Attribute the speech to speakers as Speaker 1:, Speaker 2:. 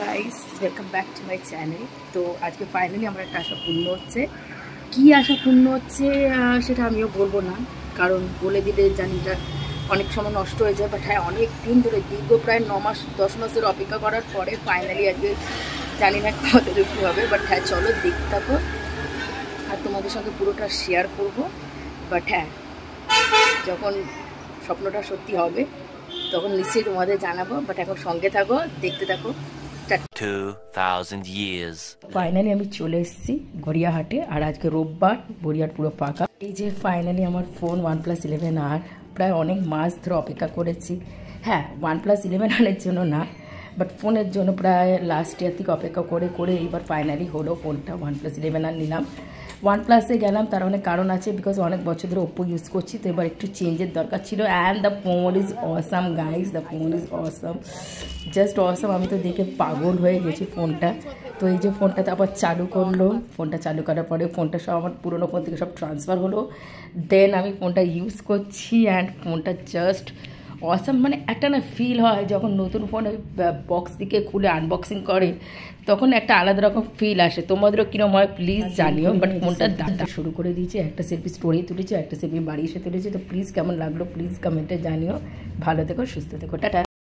Speaker 1: Guys welcome back to my channel তো আজকে finally আমার একটা আশা পূর্ণ হচ্ছে। কি আশা পূর্ণ হচ্ছে সেটা আমিও বলব না। কারণ বলে দিলে জানিটা অনেক সময় নষ্ট হয়ে যায় বাট হ্যাঁ অনেক দিন ধরে দীর্ঘ প্রায় ন মাস দশ মাসের অপেক্ষা করার পরে ফাইনালি আজকে জানি না কতটুকু হবে বাট হ্যাঁ চলো দেখতে থাকো। আর তোমাদের সঙ্গে পুরোটা শেয়ার করব। বাট হ্যাঁ যখন স্বপ্নটা সত্যি হবে তখন নিশ্চয়ই তোমাদের জানাব বাট এখন সঙ্গে থাকো দেখতে থাকো।
Speaker 2: 2,000 years.
Speaker 1: ফাইনালি আমি চলে এসেছি গড়িয়াহাটে, আর আজকে রোববার গড়িয়াহাট পুরো ফাঁকা। এই যে ফাইনালি আমার ফোন ওয়ান প্লাস ইলেভেন আর, প্রায় অনেক মাস ধরে অপেক্ষা করেছি। হ্যাঁ ওয়ান প্লাস ইলেভেন আরের জন্য না বাট ফোনের জন্য প্রায় লাস্ট ইয়ার থেকে অপেক্ষা করে করে এইবার ফাইনালি হলো ফোনটা ওয়ান প্লাস ইলেভেন আর নিলাম। ওয়ান প্লাসে গেলাম, তার অনেক কারণ আছে বিকজ অনেক বছর ধরে ওপ্পো ইউজ করছি, তো এবার একটু চেঞ্জের দরকার ছিল and the phone is awesome guys the phone is awesome just awesome আমি তো দেখে পাগল হয়ে গেছি ফোনটা তো এই যে ফোনটা আবার চালু করল ফোনটা চালু করার পরে ফোনটা সব আমার পুরোনো ফোন থেকে সব ট্রান্সফার হলো দেন আমি ফোনটা ইউজ করছি অ্যান্ড ফোনটা জাস্ট অসাম মানে একটা না ফিল হয় যখন নতুন ফোন ওই বক্স দিকে খুলে আনবক্সিং করে তখন একটা আলাদা রকম ফিল আসে। তোমাদেরও কিরম হয় প্লিজ জানিও বাট ফোনটা দাদা শুরু করে দিয়েছি একটা সেলফি স্টোরি তুলেছি একটা সেলফি বাড়ি এসে তুলেছি তো প্লিজ কেমন লাগল প্লিজ কমেন্টে জানিও। ভালো থেকো সুস্থ থেকো টাটা।